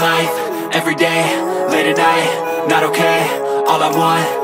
Life, every day, late at night, not okay. All I want,